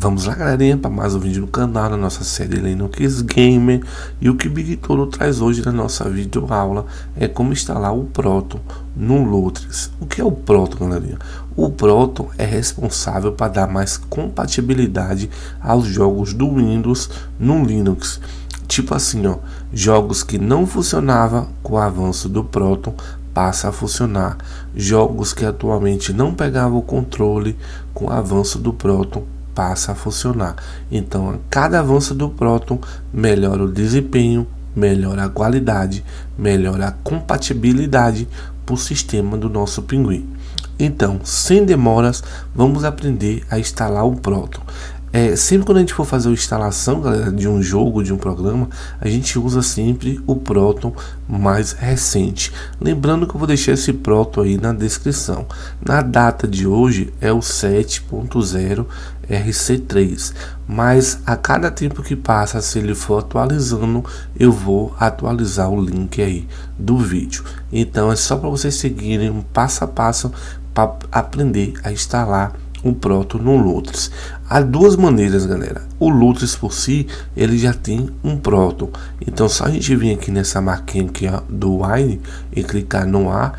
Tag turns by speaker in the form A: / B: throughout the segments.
A: Vamos lá, galerinha, para mais um vídeo no canal, na nossa série Linux Gamer. E o que Big Toro traz hoje na nossa videoaula é como instalar o Proton no Lutris. O que é o Proton, galerinha? O Proton é responsável para dar mais compatibilidade aos jogos do Windows no Linux. Tipo assim, ó, jogos que não funcionavam com o avanço do Proton passa a funcionar. Jogos que atualmente não pegavam o controle com o avanço do Proton passa a funcionar. Então, a cada avanço do Proton melhora o desempenho, melhora a qualidade, melhora a compatibilidade para o sistema do nosso pinguim. Então, sem demoras, vamos aprender a instalar o Proton. É, sempre quando a gente for fazer a instalação galera, de um jogo, de um programa, a gente usa sempre o Proton mais recente. Lembrando que eu vou deixar esse Proton aí na descrição. Na data de hoje é o 7.0 RC3, mas a cada tempo que passa, se ele for atualizando, eu vou atualizar o link aí do vídeo. Então é só para vocês seguirem passo a passo para aprender a instalar o Proto no Lutris. Há duas maneiras, galera. O Lutris por si, ele já tem um Proto. Então, só a gente vir aqui nessa marquinha aqui ó, do Wine e clicar no A,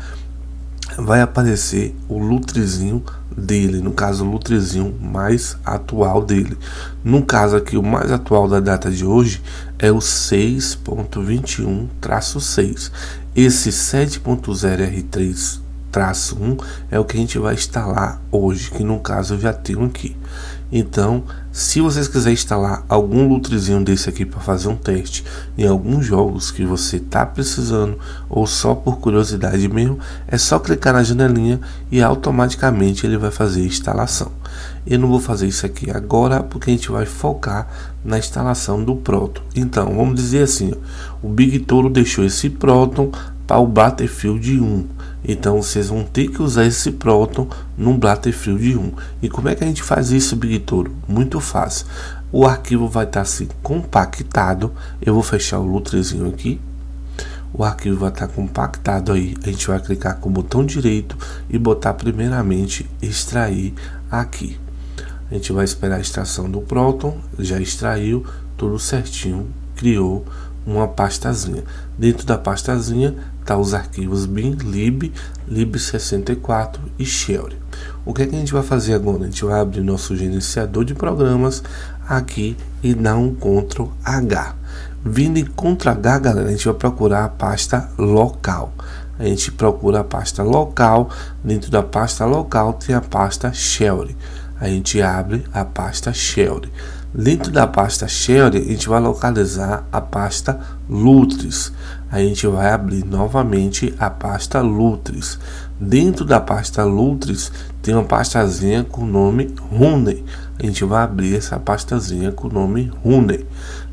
A: vai aparecer o Lutrizinho dele, no caso o Lutrizinho mais atual dele. No caso aqui o mais atual da data de hoje é o 6.21-6. Esse 7.0 R3 traço 1 é o que a gente vai instalar hoje, que no caso eu já tenho aqui. Então, se vocês quiserem instalar algum lutrezinho desse aqui para fazer um teste em alguns jogos que você está precisando ou só por curiosidade mesmo, é só clicar na janelinha e automaticamente ele vai fazer a instalação. Eu não vou fazer isso aqui agora porque a gente vai focar na instalação do Proton. Então, vamos dizer assim, ó, o Big Toro deixou esse Proton para o Battlefield 1. Então vocês vão ter que usar esse Proton no Battlefield 1. E como é que a gente faz isso, Big Toro? Muito fácil. O arquivo vai estar assim compactado. Eu vou fechar o lutrezinho aqui. O arquivo vai estar compactado aí. A gente vai clicar com o botão direito e botar primeiramente extrair aqui. A gente vai esperar a extração do Proton. Já extraiu tudo certinho. Criou uma pastazinha. Dentro da pastazinha tá os arquivos bin, lib, lib64 e shell. O que, é que a gente vai fazer agora? A gente vai abrir nosso gerenciador de programas aqui e dar um Ctrl H. Vindo em Ctrl H, galera, a gente vai procurar a pasta local. A gente procura a pasta local. Dentro da pasta local tem a pasta shell. A gente abre a pasta shell. Dentro da pasta Shell, a gente vai localizar a pasta Lutris. A gente vai abrir novamente a pasta Lutris. Dentro da pasta Lutris tem uma pastazinha com o nome Honey. A gente vai abrir essa pastazinha com o nome Honey.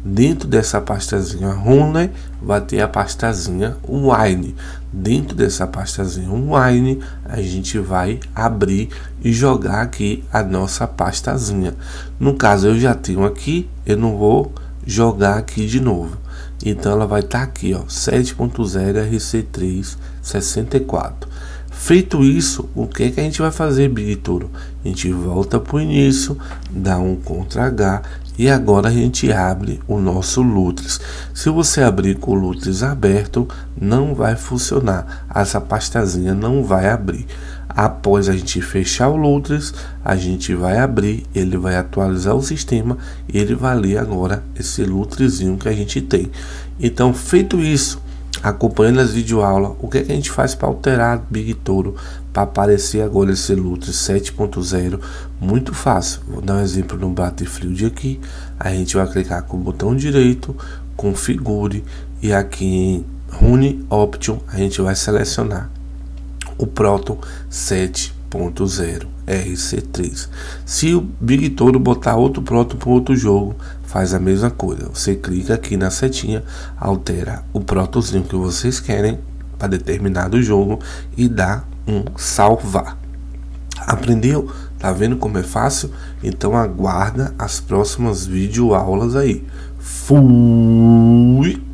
A: Dentro dessa pastazinha Honey vai ter a pastazinha Wine. Dentro dessa pastazinha Wine a gente vai abrir e jogar aqui a nossa pastazinha. No caso eu já tenho aqui, eu não vou jogar aqui de novo. Então ela vai estar tá aqui, ó, 7.0 RC3 64. Feito isso, o que, que a gente vai fazer, Big Toro? A gente volta para o início, dá um Ctrl H e agora a gente abre o nosso Lutris. Se você abrir com o Lutris aberto, não vai funcionar. Essa pastazinha não vai abrir. Após a gente fechar o Lutris, a gente vai abrir, ele vai atualizar o sistema e ele vai ler agora esse Lutrizinho que a gente tem. Então, feito isso, acompanhando as videoaulas, o que, é que a gente faz para alterar Big Toro para aparecer agora esse Lutris 7.0? Muito fácil. Vou dar um exemplo no Battlefield aqui. A gente vai clicar com o botão direito, configure e aqui em Rune Option a gente vai selecionar o Proton 7.0 RC3. Se o Big Toro botar outro para outro jogo, faz a mesma coisa. Você clica aqui na setinha, altera o protozinho que vocês querem para determinado jogo e dá um salvar. Aprendeu? Tá vendo como é fácil? Então aguarda as próximas videoaulas aí. Fui!